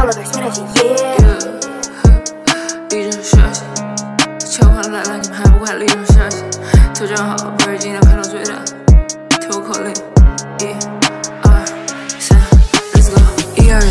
好了，该选那些耶。立正消息，秋花来了，你们还不快立正稍息？调整好，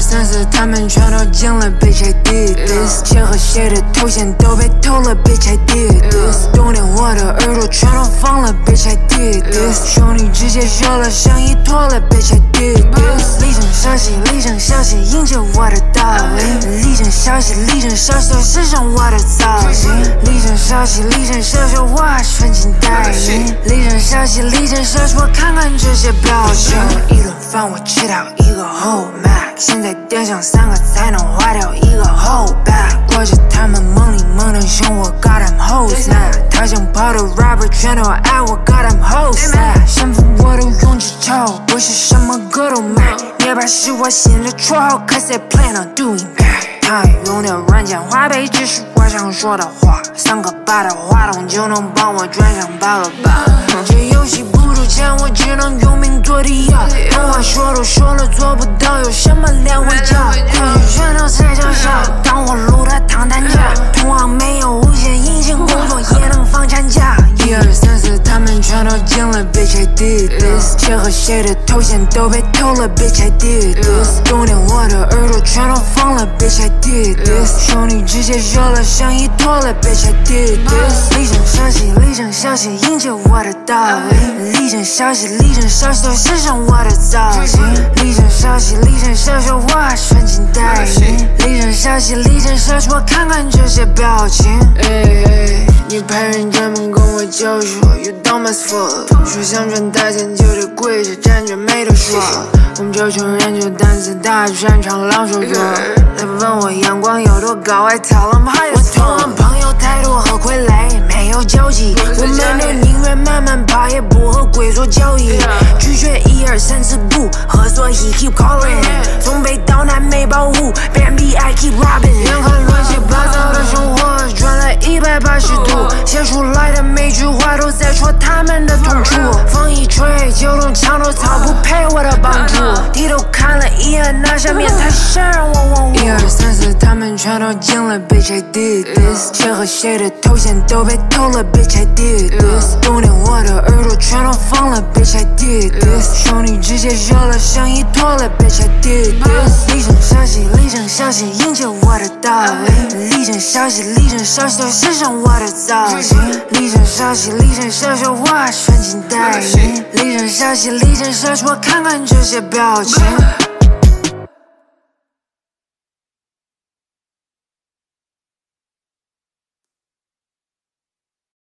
三四，他们全都进了，Bitch I did this。钱和谁的头衔都被偷了，Bitch I did this。冬天我的耳朵全都放了，Bitch I did this。兄弟直接热了，像一脱了，Bitch I did this。立正稍息，立正稍息，迎接我的到来。立正稍息，立正稍息，时尚我的造型。立正稍息，立正稍息，我还穿金戴银。立正稍息，立正稍息，我看看这些表情。一顿饭我吃掉一个 whole Mac，现在点上三个才能花掉一个 whole bag。过去他们梦里梦的熊，我 got them hoes now。他想跑的 rapper 全都爱我 got them hoes now。身份我都用起臭，我是什么歌都卖。灭霸是我新的绰号，cause I plan on doing that。他用的软件花呗只是我想说的话，三个八的话筒就能帮我转上八个八。这游戏不出钱，我只能。都，做不到，有什么脸回家？过去拳头在叫嚣，当我撸的躺担架。同行没有五险一金，工作也能放产假。一二三全都进了，Bitch I did this。谁和谁的头衔都被偷了，Bitch I did this。冬天我的耳朵全都疯了，Bitch I did this。兄弟直接热了，像一坨了，Bitch I did this。立正消息，立正消息，迎接我的到来。立正消息，立正消息，都时尚我的造型。立正消息，立正消息，我还穿金戴银。立正消息，立正消息，我看看这些表情。哎哎，你派人专门跟我教书，You don't mess fuck。说想赚大钱就得跪下，站着没得说。我们这穷人就胆子大，擅长朗诵歌。来问我眼光有多高，I tell them high as fuck。我同朋友态度和傀儡没有交集，我们都宁愿慢慢爬，也不和鬼做交易。拒绝一二三四不合作，He keep calling。从北到南没保护，别人比 I keep robbing。眼看乱七八糟的生活一百八十度，写出来的每句话都在说他们的痛处。风一吹就从墙头草，不配我的帮助。低头看了一眼那下面，太深让我忘我。一二三四，他们全都进了，Bitch I did this。谁和谁的头衔都被偷了，Bitch I did this。冬天兄弟直接热了，像一坨了，Bitch I did this。立正消息，立正消息，迎接我的到来。立正消息，立正消息，都时尚我的造型。立正消息，立正消息，我穿金戴银。立正消息，立正消息，我看看这些表情。